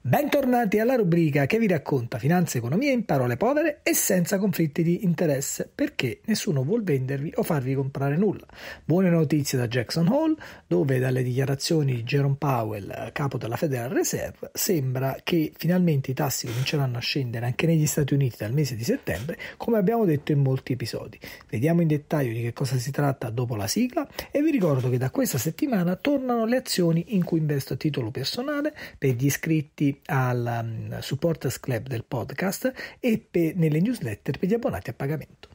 Bentornati alla rubrica che vi racconta finanza economia in parole povere e senza conflitti di interesse, perché nessuno vuol vendervi o farvi comprare nulla. Buone notizie da Jackson Hole, dove dalle dichiarazioni di Jerome Powell, capo della Federal Reserve, sembra che finalmente i tassi cominceranno a scendere anche negli Stati Uniti dal mese di settembre, come abbiamo detto in molti episodi. Vediamo in dettaglio di che cosa si tratta dopo la sigla e vi ricordo che da questa settimana tornano le azioni in cui investo a titolo personale per gli iscritti al um, Supporters Club del podcast e per, nelle newsletter per gli abbonati a pagamento.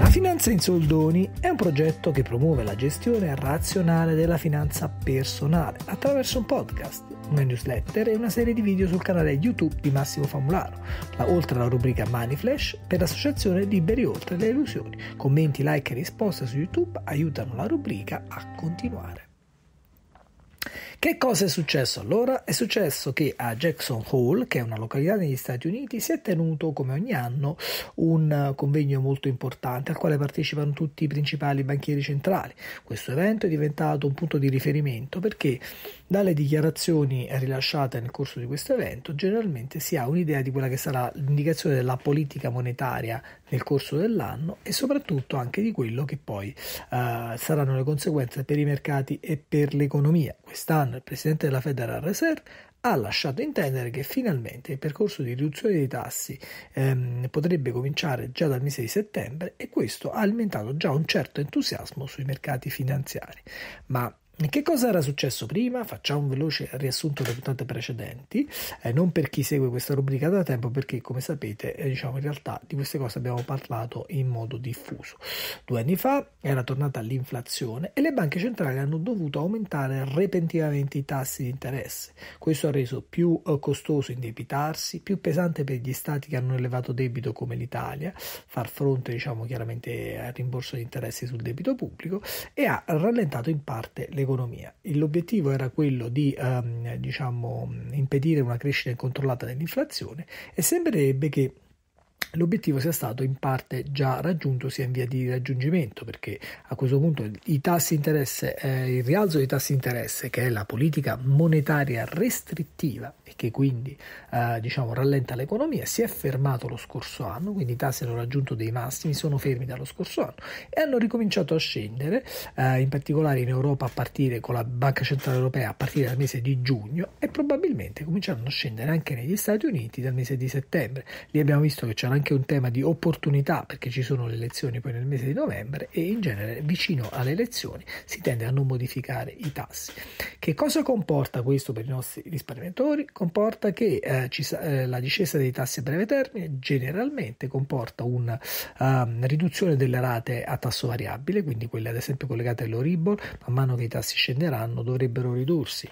La finanza in soldoni è un progetto che promuove la gestione razionale della finanza personale attraverso un podcast, una newsletter e una serie di video sul canale YouTube di Massimo Famularo, oltre alla rubrica Money Flash per l'associazione Liberi Oltre le Illusioni. Commenti, like e risposte su YouTube aiutano la rubrica a continuare. Che cosa è successo allora? È successo che a Jackson Hole, che è una località negli Stati Uniti, si è tenuto come ogni anno un convegno molto importante al quale partecipano tutti i principali banchieri centrali. Questo evento è diventato un punto di riferimento perché dalle dichiarazioni rilasciate nel corso di questo evento generalmente si ha un'idea di quella che sarà l'indicazione della politica monetaria nel corso dell'anno e soprattutto anche di quello che poi uh, saranno le conseguenze per i mercati e per l'economia. Quest'anno il presidente della Federal Reserve ha lasciato intendere che finalmente il percorso di riduzione dei tassi ehm, potrebbe cominciare già dal mese di settembre e questo ha alimentato già un certo entusiasmo sui mercati finanziari. Ma che cosa era successo prima? Facciamo un veloce riassunto delle puntate precedenti, eh, non per chi segue questa rubrica da tempo, perché come sapete, eh, diciamo in realtà di queste cose abbiamo parlato in modo diffuso. Due anni fa era tornata l'inflazione e le banche centrali hanno dovuto aumentare repentinamente i tassi di interesse. Questo ha reso più eh, costoso indebitarsi, più pesante per gli stati che hanno elevato debito come l'Italia, far fronte diciamo chiaramente al rimborso di interessi sul debito pubblico e ha rallentato in parte l'economia l'economia. L'obiettivo era quello di ehm, diciamo, impedire una crescita incontrollata dell'inflazione e sembrerebbe che l'obiettivo sia stato in parte già raggiunto, sia in via di raggiungimento, perché a questo punto i tassi interesse, eh, il rialzo dei tassi di interesse, che è la politica monetaria restrittiva e che quindi eh, diciamo, rallenta l'economia, si è fermato lo scorso anno, quindi i tassi hanno raggiunto dei massimi, sono fermi dallo scorso anno e hanno ricominciato a scendere, eh, in particolare in Europa a partire con la Banca Centrale Europea a partire dal mese di giugno e probabilmente cominceranno a scendere anche negli Stati Uniti dal mese di settembre. Lì abbiamo visto che c'era anche un tema di opportunità perché ci sono le elezioni poi nel mese di novembre e in genere vicino alle elezioni si tende a non modificare i tassi. Che cosa comporta questo per i nostri risparmiatori? Comporta che eh, ci, eh, la discesa dei tassi a breve termine generalmente comporta una uh, riduzione delle rate a tasso variabile, quindi quelle ad esempio collegate all'Oribor, man mano che i tassi scenderanno dovrebbero ridursi.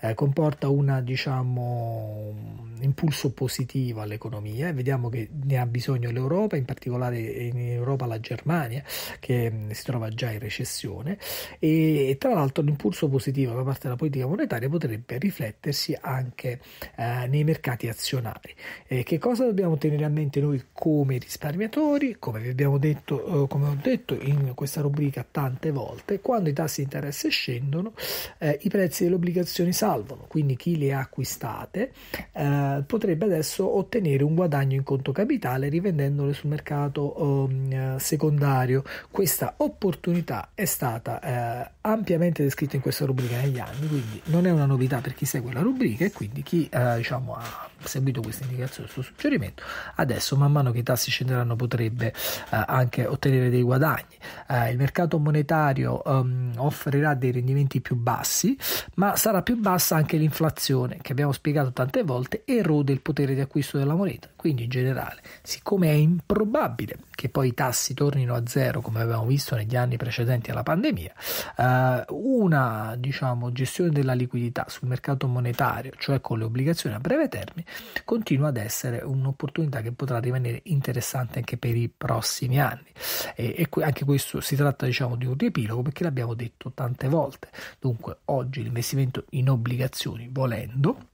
Eh, comporta un diciamo, impulso positivo all'economia e vediamo che ne ha bisogno l'Europa, in particolare in Europa la Germania che mm, si trova già in recessione e tra l'altro l'impulso positivo da parte della politica monetaria potrebbe riflettersi anche eh, nei mercati azionari. Eh, che cosa dobbiamo tenere a mente noi come risparmiatori? Come vi abbiamo detto, eh, come ho detto in questa rubrica tante volte, quando i tassi di interesse scendono eh, i prezzi delle obbligazioni salvono, quindi chi le ha acquistate eh, potrebbe adesso ottenere un guadagno in conto capitale digitale rivendendole sul mercato um, secondario. Questa opportunità è stata eh, ampiamente descritta in questa rubrica negli anni, quindi non è una novità per chi segue la rubrica e quindi chi eh, diciamo, ha seguito questa indicazione, questo suggerimento, adesso man mano che i tassi scenderanno potrebbe eh, anche ottenere dei guadagni. Eh, il mercato monetario um, offrirà dei rendimenti più bassi, ma sarà più bassa anche l'inflazione che abbiamo spiegato tante volte erode il potere di acquisto della moneta. Quindi in generale, siccome è improbabile che poi i tassi tornino a zero come avevamo visto negli anni precedenti alla pandemia, eh, una diciamo, gestione della liquidità sul mercato monetario, cioè con le obbligazioni a breve termine, continua ad essere un'opportunità che potrà rimanere interessante anche per i prossimi anni. E, e anche questo si tratta diciamo, di un riepilogo perché l'abbiamo detto tante volte. Dunque oggi l'investimento in obbligazioni volendo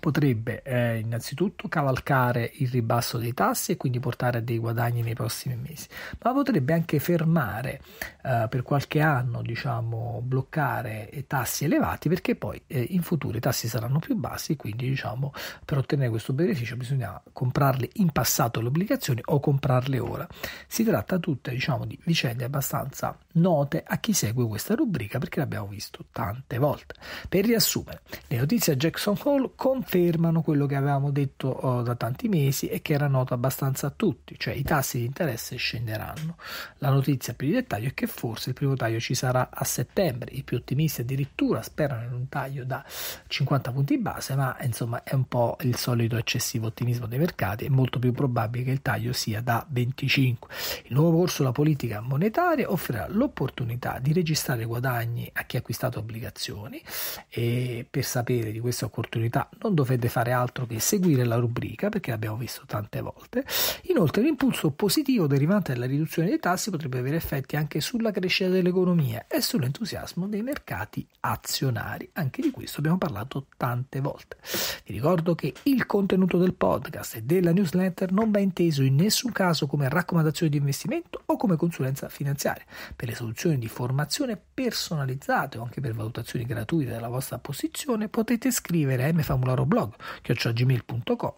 potrebbe eh, innanzitutto cavalcare il ribasso dei tassi e quindi portare a dei guadagni nei prossimi mesi, ma potrebbe anche fermare eh, per qualche anno, diciamo, bloccare tassi elevati perché poi eh, in futuro i tassi saranno più bassi, quindi diciamo per ottenere questo beneficio bisogna comprarle in passato le obbligazioni o comprarle ora. Si tratta tutte, diciamo, di vicende abbastanza note a chi segue questa rubrica perché l'abbiamo visto tante volte. Per riassumere, le notizie a Jackson Hole con confermano quello che avevamo detto oh, da tanti mesi e che era noto abbastanza a tutti, cioè i tassi di interesse scenderanno. La notizia più di dettaglio è che forse il primo taglio ci sarà a settembre, i più ottimisti addirittura sperano in un taglio da 50 punti base, ma insomma è un po' il solito eccessivo ottimismo dei mercati, è molto più probabile che il taglio sia da 25. Il nuovo corso della politica monetaria offrirà l'opportunità di registrare guadagni a chi ha acquistato obbligazioni e per sapere di questa opportunità non non dovete fare altro che seguire la rubrica perché l'abbiamo visto tante volte. Inoltre l'impulso positivo derivante dalla riduzione dei tassi potrebbe avere effetti anche sulla crescita dell'economia e sull'entusiasmo dei mercati azionari. Anche di questo abbiamo parlato tante volte. Vi ricordo che il contenuto del podcast e della newsletter non va inteso in nessun caso come raccomandazione di investimento o come consulenza finanziaria. Per le soluzioni di formazione personalizzate o anche per valutazioni gratuite della vostra posizione potete scrivere a mfamula blog chiocciogmail.com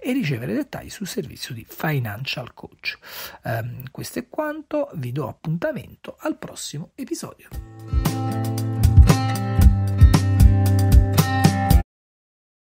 e ricevere dettagli sul servizio di Financial Coach. Um, questo è quanto, vi do appuntamento al prossimo episodio.